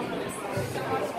すいません。